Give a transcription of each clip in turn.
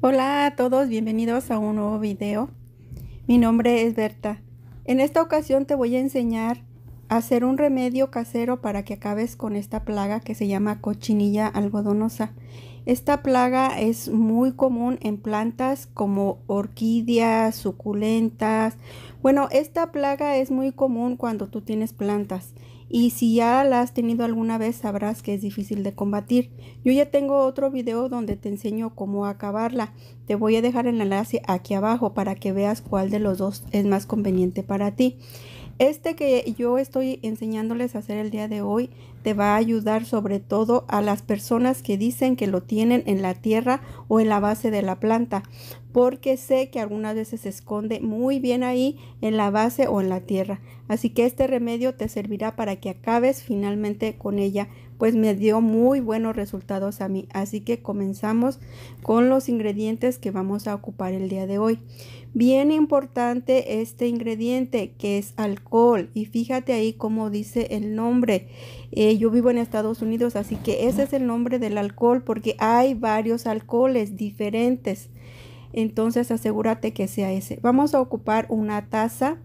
Hola a todos, bienvenidos a un nuevo video. Mi nombre es Berta. En esta ocasión te voy a enseñar a hacer un remedio casero para que acabes con esta plaga que se llama cochinilla algodonosa. Esta plaga es muy común en plantas como orquídeas, suculentas. Bueno, esta plaga es muy común cuando tú tienes plantas y si ya la has tenido alguna vez sabrás que es difícil de combatir. Yo ya tengo otro video donde te enseño cómo acabarla. Te voy a dejar el enlace aquí abajo para que veas cuál de los dos es más conveniente para ti. Este que yo estoy enseñándoles a hacer el día de hoy te va a ayudar sobre todo a las personas que dicen que lo tienen en la tierra o en la base de la planta porque sé que algunas veces se esconde muy bien ahí en la base o en la tierra así que este remedio te servirá para que acabes finalmente con ella pues me dio muy buenos resultados a mí. Así que comenzamos con los ingredientes que vamos a ocupar el día de hoy. Bien importante este ingrediente que es alcohol y fíjate ahí cómo dice el nombre. Eh, yo vivo en Estados Unidos, así que ese es el nombre del alcohol porque hay varios alcoholes diferentes. Entonces asegúrate que sea ese. Vamos a ocupar una taza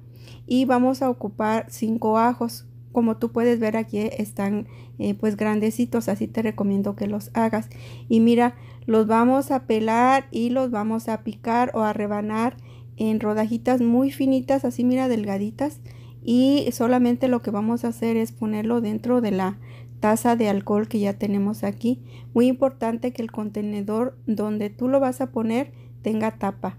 y vamos a ocupar cinco ajos como tú puedes ver aquí están eh, pues grandecitos así te recomiendo que los hagas y mira los vamos a pelar y los vamos a picar o a rebanar en rodajitas muy finitas así mira delgaditas y solamente lo que vamos a hacer es ponerlo dentro de la taza de alcohol que ya tenemos aquí muy importante que el contenedor donde tú lo vas a poner tenga tapa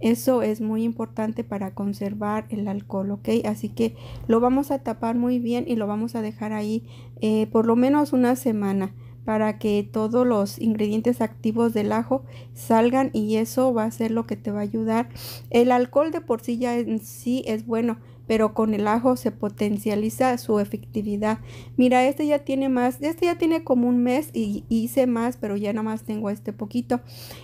eso es muy importante para conservar el alcohol, ¿ok? Así que lo vamos a tapar muy bien y lo vamos a dejar ahí eh, por lo menos una semana para que todos los ingredientes activos del ajo salgan y eso va a ser lo que te va a ayudar. El alcohol de por sí ya en sí es bueno, pero con el ajo se potencializa su efectividad. Mira, este ya tiene más, este ya tiene como un mes y hice más, pero ya nada más tengo este poquito.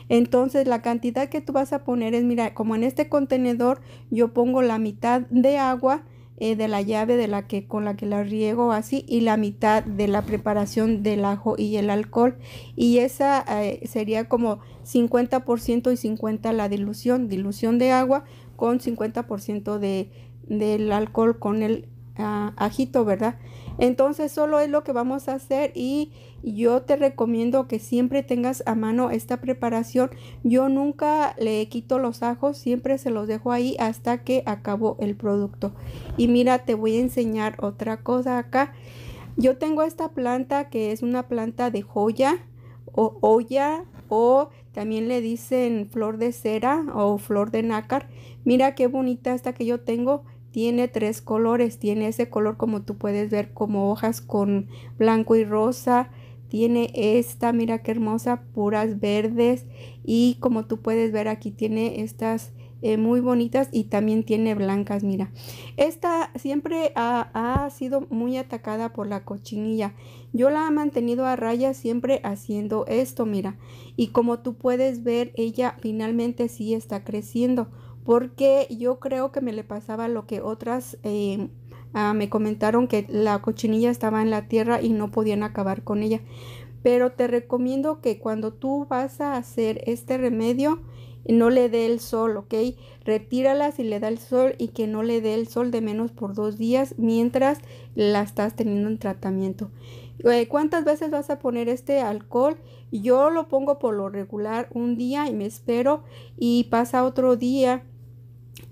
Entonces la cantidad que tú vas a poner es, mira, como en este contenedor yo pongo la mitad de agua. Eh, de la llave de la que con la que la riego así y la mitad de la preparación del ajo y el alcohol y esa eh, sería como 50% y 50 la dilución dilución de agua con 50% de del alcohol con el ah, ajito, ¿verdad? Entonces solo es lo que vamos a hacer y yo te recomiendo que siempre tengas a mano esta preparación. Yo nunca le quito los ajos, siempre se los dejo ahí hasta que acabo el producto. Y mira, te voy a enseñar otra cosa acá. Yo tengo esta planta que es una planta de joya o olla o también le dicen flor de cera o flor de nácar. Mira qué bonita esta que yo tengo tiene tres colores, tiene ese color como tú puedes ver como hojas con blanco y rosa, tiene esta, mira qué hermosa, puras verdes y como tú puedes ver aquí tiene estas eh, muy bonitas y también tiene blancas, mira. Esta siempre ha, ha, sido muy atacada por la cochinilla. Yo la he mantenido a raya siempre haciendo esto, mira. Y como tú puedes ver, ella finalmente sí está creciendo porque yo creo que me le pasaba lo que otras eh, ah, me comentaron que la cochinilla estaba en la tierra y no podían acabar con ella. Pero te recomiendo que cuando tú vas a hacer este remedio, no le dé el sol, ¿ok? Retírala si le da el sol y que no le dé el sol de menos por dos días mientras la estás teniendo en tratamiento. Eh, ¿Cuántas veces vas a poner este alcohol? Yo lo pongo por lo regular un día y me espero y pasa otro día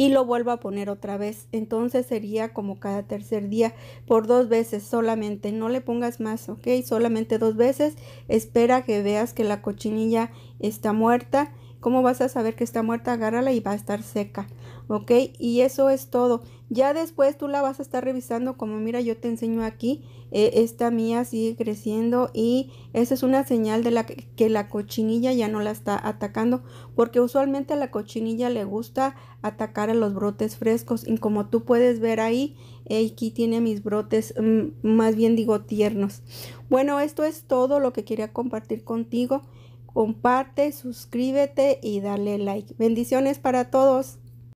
y lo vuelvo a poner otra vez. Entonces sería como cada tercer día por dos veces solamente. No le pongas más, ¿ok? Solamente dos veces. Espera que veas que la cochinilla está muerta ¿Cómo vas a saber que está muerta? Agárrala y va a estar seca, ¿ok? Y eso es todo. Ya después tú la vas a estar revisando como mira yo te enseño aquí. Eh, esta mía sigue creciendo y esa es una señal de que, la cochinilla ya no la está atacando porque usualmente a la cochinilla le gusta atacar a los brotes frescos y como tú puedes ver ahí aquí tiene mis brotes mm, más bien digo tiernos bueno esto es todo lo que quería compartir contigo comparte, suscríbete y dale like. Bendiciones para todos.